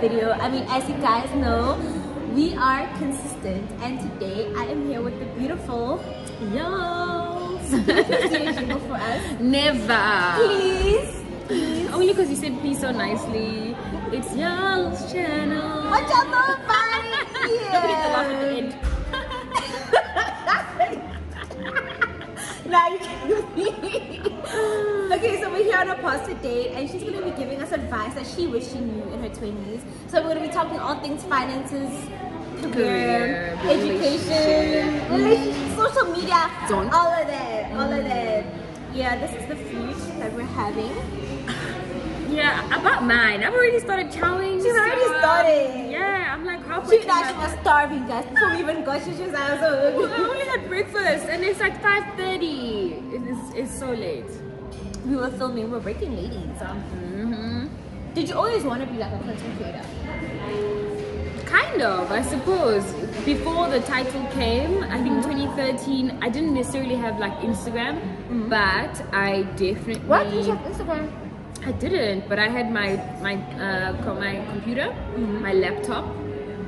video. I mean, as you guys know, we are consistent, and today I am here with the beautiful. Please do a jingle for us, Never. please. Please. Only because you said please so nicely. It's Yolz channel. Watch out, nobody laugh at the end. now you can Okay, so we're here on a pasta date, and she's gonna be giving us advice that she wished she knew in her 20s. So we're gonna be talking all things finances, career, Career, education, relationship. social media, Don't. all of that, all of that. Yeah, this is the food that we're having. Yeah, about mine. I've already started chowing. She's already so, started. Yeah, I'm like halfway She thought she was starving, guys. Before we even got she was like, I was so I only had breakfast and it's like 5.30. It is, it's so late. We were filming, we were breaking ladies. Um, hmm did you always want to be like a content creator? Kind of, I suppose. Before the title came, I think 2013, I didn't necessarily have like Instagram, but I definitely. What? Did you have Instagram? I didn't, but I had my my uh, my computer, my laptop,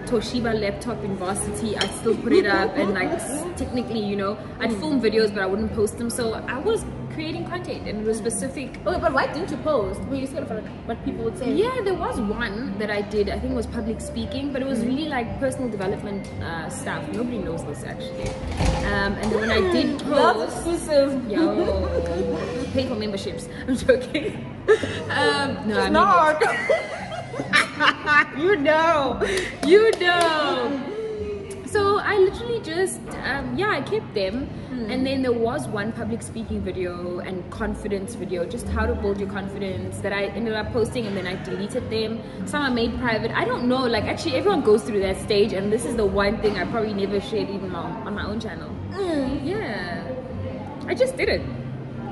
Toshiba laptop in varsity. I'd still put it up and like technically, you know, I'd film videos, but I wouldn't post them. So I was creating content and it was specific. Okay, but why didn't you post? Were you scared of what people would say? Yeah, there was one that I did. I think it was public speaking, but it was really like personal development uh, stuff. Nobody knows this actually. Um, and then when I did post, exclusive. yo, pay for memberships. I'm joking. Um, no, I mean Not. you know, you know. I literally just, um, yeah, I kept them. And then there was one public speaking video and confidence video, just how to build your confidence that I ended up posting and then I deleted them. Some I made private. I don't know, like actually everyone goes through that stage and this is the one thing I probably never shared even on, on my own channel. Mm. Yeah. I just didn't.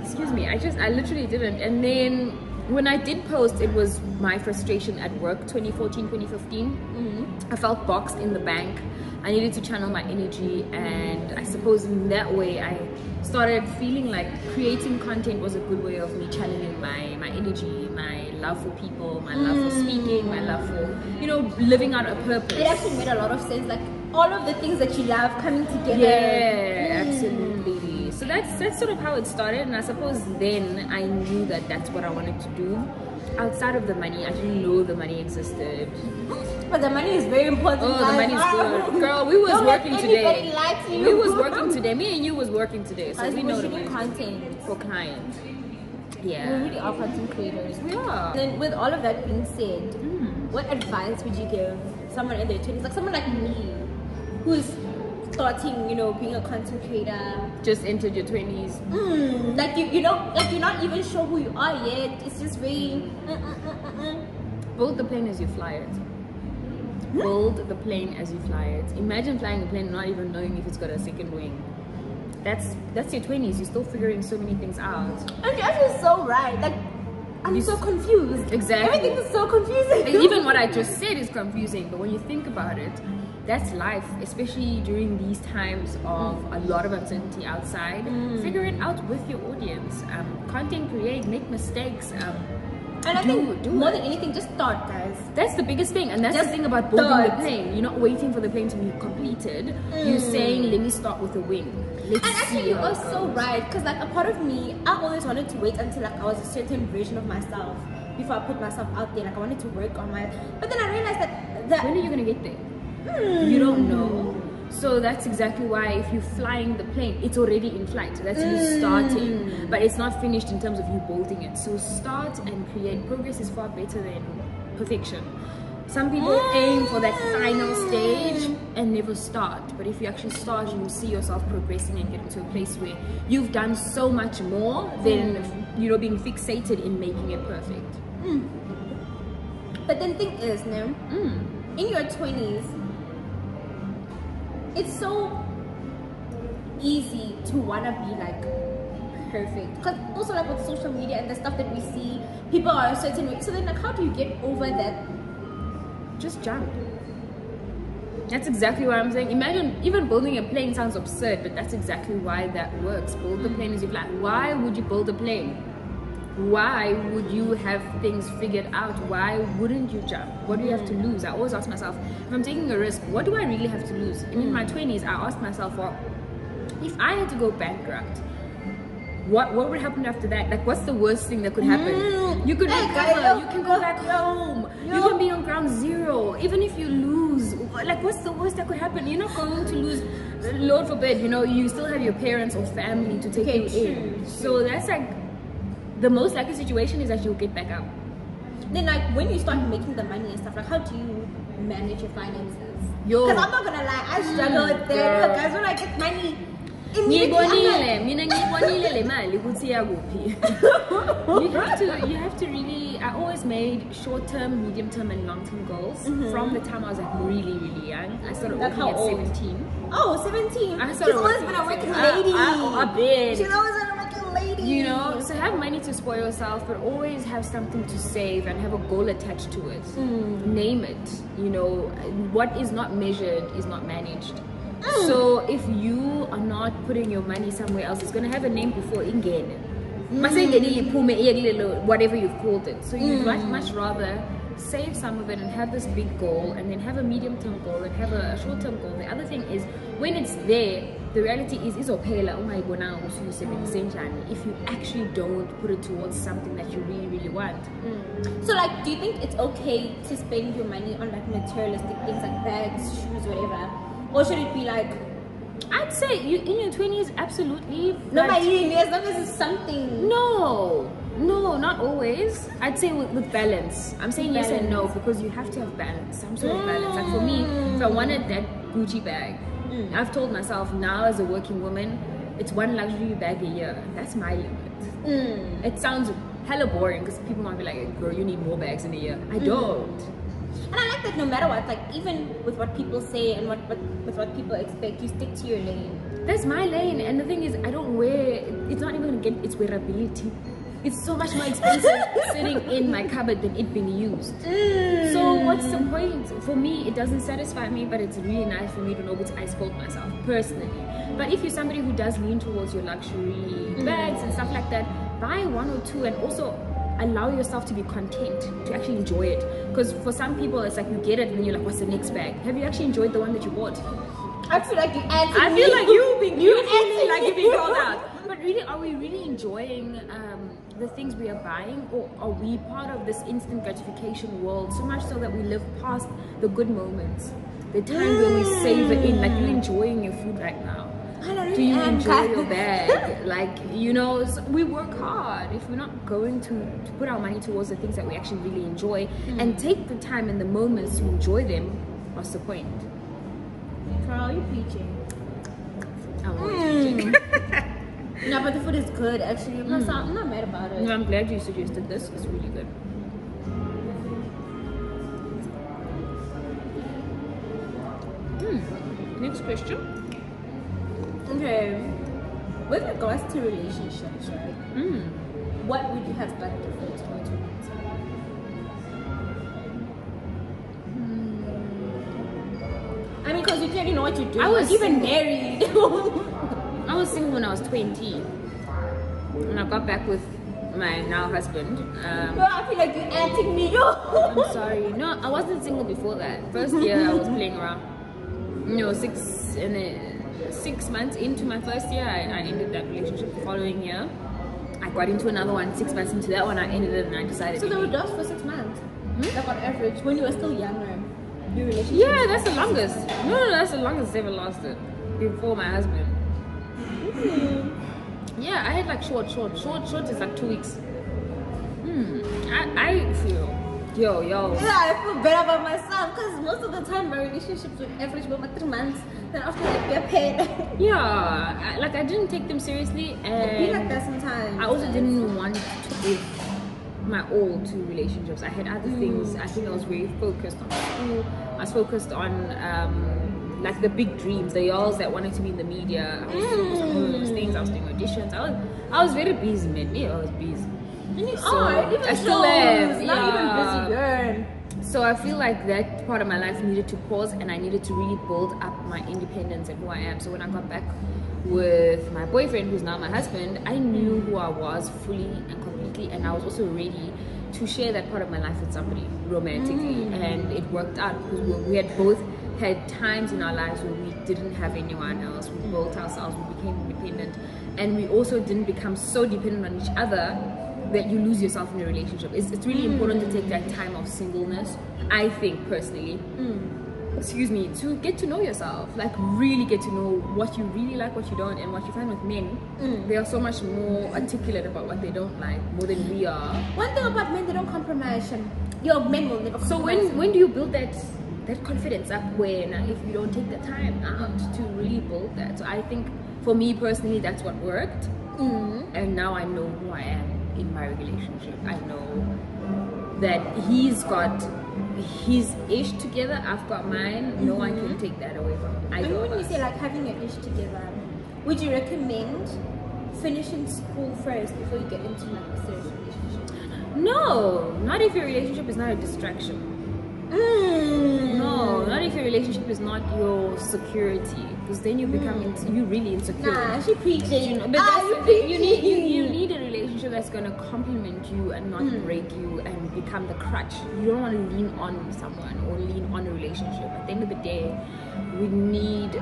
Excuse me. I just, I literally didn't. And then when I did post, it was my frustration at work 2014, 2015. Mm-hmm. I felt boxed in the bank. I needed to channel my energy. And I suppose in that way, I started feeling like creating content was a good way of me channeling my, my energy, my love for people, my love for mm. speaking, my love for, you know, living out a purpose. It actually made a lot of sense. Like all of the things that you love coming together. Yeah, mm. absolutely. So that's that's sort of how it started, and I suppose then I knew that that's what I wanted to do. Outside of the money, I didn't know the money existed. But the money is very important. Oh, the money money's good, girl. We was Don't working today. We was working today. Me and you was working today, so Guys, we know the shooting content. for clients. Yeah we really are content creators. we are. Then, with all of that being said, Mm. what advice would you give someone in their twenties, like someone like me, who's starting, you know, being a content creator? Just entered your twenties. Mm, like you, you know, like you're not even sure who you are yet. It's just very. Mm, mm, mm, mm, mm. Build the plane as you fly it. Build the plane as you fly it. Imagine flying a plane and not even knowing if it's got a second wing. That's that's your twenties. You're still figuring so many things out. And you're so right. Like, I'm You so confused. Exactly. Everything is so confusing. Even what I just said is confusing, but when you think about it, that's life, especially during these times of a lot of uncertainty outside. Figure it out with your audience. Um, content create, make mistakes. Um, And I do- think do more it. than anything, just start, guys. That's the biggest thing, and that's Just the thing about building the plane. You're not waiting for the plane to be completed. You're saying, "Let me start with a wing." Let's And actually, you how are so right. Because, like, a part of me, I always wanted to wait until, like, I was a certain version of myself before I put myself out there. Like, I wanted to work on my. But then I realized that. that When are you gonna get there? Hmm. You don't know. So that's exactly why if you're flying the plane, it's already in flight. That's you hmm. starting, but it's not finished in terms of you building it. So start and create. Progress is far better than perfection. Some people aim for that final stage and never start. But if you actually start, you see yourself progressing and getting to a place where you've done so much more than you know being fixated in making it perfect. But then, thing is, no, Mm. in your 20s, it's so easy to want to be like perfect. Because also, like with social media and the stuff that we see, people are a certain way. So then, like, how do you get over that? Just jump. That's exactly what I'm saying. Imagine even building a plane sounds absurd, but that's exactly why that works. Build the plane as you fly. Why would you build a plane? why would you have things figured out? Why wouldn't you jump? What do you have to lose? I always ask myself, if I'm taking a risk, what do I really have to lose? And in my 20s, I asked myself, well, if I had to go bankrupt, what what would happen after that? Like, what's the worst thing that could happen? Mm. You could recover. You can go back home. You can be on ground zero. Even if you lose, like, what's the worst that could happen? You're not going to lose. Lord forbid, you know, you still have your parents or family to take Okay, you true, in. So that's like the most likely situation is that you'll get back up. Then like when you start making the money and stuff, like how do you manage your finances? Yo. Because I'm not gonna lie, I struggle Mm, with that. Guys, when I get money, immediately I'm ngiyibonile like, mina ngiyibonile le mali ukuthi iyakuphi you have to you have to really i always made short term medium term and long term goals mm-hmm. from the time i was like really really young i started Like working at old? 17 oh, 17. I She's started always working been a working 17. lady. I- I- I. She's always been a working lady. You know so have money to spoil yourself but always have something to save and have a goal attached to it. Hmm. Name it you know. What is not measured is not managed. Hmm. So if you are not putting your money somewhere else it's going to have a name before ingene Masayingenile iphume iye kulelo- whatever you've called it. So you'd hmm. much, much rather save some of it and have this big goal and then have a medium term goal and have a short term goal. The other thing is when it's there the reality is izophela ungayibonanga ukuthi uyisebenzise njani if you actually don't put it towards something that you really really want. Mm. So like, do you think it's okay to spend your money on like materialistic things like bags, shoes, whatever, or should it be like i'd say you in your 20s absolutely no, but- eating as long as it's something. no. No not always. I'd say with, with balance. I'm saying yes and no because you have to have balance some sort of balance. Like for me if i mm. wanted that gucci bag Mm. i've told myself now as a working woman it's one luxury bag a year that's my limit Mm. it sounds hella boring because people might be like girl you need more bags in a year i don't And I like that no matter what, like even with what people say and what, what with what people expect, you stick to your lane. That's my lane, and the thing is, I don't wear. It's not even gonna get its wearability. It's so much more expensive sitting in my cupboard than it being used. So what's the point? For me, it doesn't satisfy me, but it's really nice for me to know which I spoiled myself personally. But if you're somebody who does lean towards your luxury bags and stuff like that, buy one or two, and also allow yourself to be content to actually enjoy it. Because for some people, it's like you get it and you're like, what's the next bag? Have you actually enjoyed the one that you bought? I feel like you I me. feel like you being you feeling like you're being called out. But really, are we really enjoying um, the things we are buying, or are we part of this instant gratification world so much so that we live past the good moments, the time when we savor in, like you enjoying your food right now? I don't you am, enjoy guys. your bag? Like you know, s- we work hard. If we're not going to, to put our money towards the things that we actually really enjoy hmm. and take the time and the moments to enjoy them, what's the point? Girl, you preaching. I'm always teaching. No, but the food is good actually. I'm not, Mm. I'm not mad about it. No, I'm glad you suggested this. It's really good. Hmm. Next question. Okay. With regards to relationships, right? Hmm. What would you have done different 2020? I mean, because you clearly know what you're doing. I was even married. I was single when I was 20. And I got back with my now husband. Um, Girl, I feel like you're anting me. Yo. I'm sorry. No, I wasn't single before that. First year I was playing around. You know, six and then six months into my first year, I, I ended that relationship. The following year, I got into another one. Six months into that one, I ended it, and I decided. So they were just for six months. Hmm? Like on average, when you were still younger. Yeah, that's the longest. No, no, that's the longest it's ever lasted. Before my husband. Yeah, I had like short, short, short, short is like two weeks. Hmm. I, I feel, yo, yo. Yeah, I feel better about myself because most of the time my relationships would average about three months. Then after that, we're paid. Yeah, I, like I didn't take them seriously, Be like and that sometimes. I also didn't want to give my all to relationships. I had other things. I think I was very focused on school. I was focused on um, like the big dreams, the girls that wanted to be in the media. I was focused on all those mm. things. I was doing auditions. I was I was very busy, man. Yeah, I was busy. And you So, are, even I still am, Not yeah. even busy, girl. So I feel like that part of my life needed to pause and I needed to really build up my independence and who I am. So when I got back with my boyfriend, who's now my husband, I knew who I was fully and completely, and I was also ready to share that part of my life with somebody romantically, mm. and it worked out because we had both had times in our lives where we didn't have anyone else. We built ourselves, we became independent, and we also didn't become so dependent on each other that you lose yourself in a relationship. It's, it's really important to take that time of singleness, I think personally. Hmm. Excuse me, to get to know yourself, like really get to know what you really like, what you don't, and what you find with men. Hmm. They are so much more articulate about what they don't like, more than we are. One thing about men, they don't compromise. and Your men will never compromise. So when when do you build that that confidence up when uh, if you don't take the time out to really build that? So I think for me personally that's what worked. And now I know who I am in my relationship. I know that he's got his ish together, I've got mine. No one can take that away from And either of when you say like having your ish together, would you recommend finishing school first before you get into like a serious relationship? No, not if your relationship is not a distraction. Mm. No, not if your relationship is not your security, because then you hmm. become ins- you really insecure. Nah, she preaching. You know, but ah, that's you. You need you, you need a relationship that's gonna complement you and not hmm. break you and become the crutch. You don't want to lean on someone or lean on a relationship. At the end of the day, we need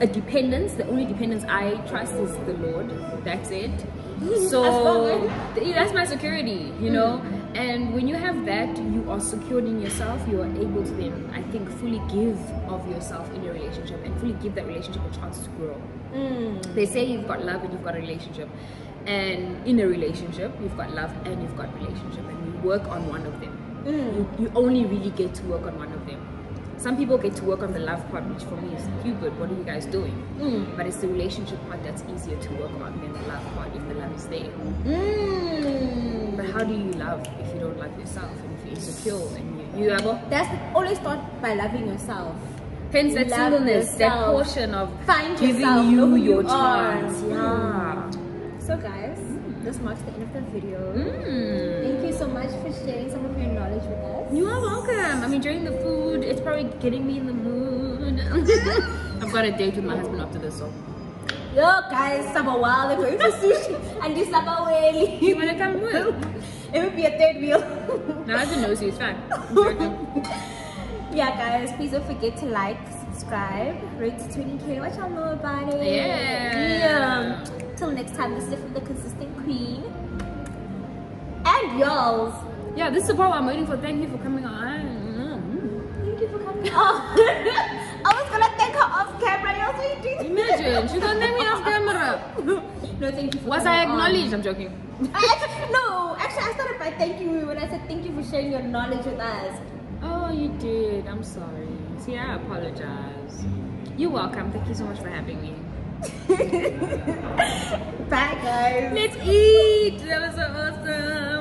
a dependence. The only dependence I trust is the Lord. That's it. So As long as- th- that's my security, you hmm. know. And when you have that, you are secured in yourself. You are able to then, I think, fully give of yourself in your relationship and fully give that relationship a chance to grow. Mm. they say you've got love and you've got a relationship. And in a relationship you've got love and you've got relationship and you work on one of them. You, you only really get to work on one of them. Some people get to work on the love part which for me is stupid. What are you guys doing? But it's the relationship part that's easier to work on than the love part if the love is there. Mm. How do you love if you don't love yourself and if you're insecure and you, you have a, That's always start by loving yourself. hence that Love singleness that portion of Find giving yourself, you your you chance yeah So guys, this marks the end of the video. Mm. Thank you so much for sharing some of your knowledge with us. You are welcome. I'm enjoying the food. It's probably getting me in the mood. I've got a date with my husband after this, so. Yo guys, sabawal, they're going to sushi and this whale. You wanna come with? It would be a third wheel. My husband knows you, it's fine. Yeah guys, please don't forget to like, subscribe, road to 20k, what y'all know about it. Yeah. Yeah. Till next time, this is from the consistent queen. And Yolz. Yeah, this is the part I'm waiting for. Thank you for coming on. No, thank you for Was I on. acknowledged? I'm joking. I actually, no, actually, I started by thanking you when I said thank you for sharing your knowledge with us. Oh, you did. I'm sorry. See, I apologize. You're welcome. Thank you so much for having me. Bye, guys. Let's eat. That was so awesome.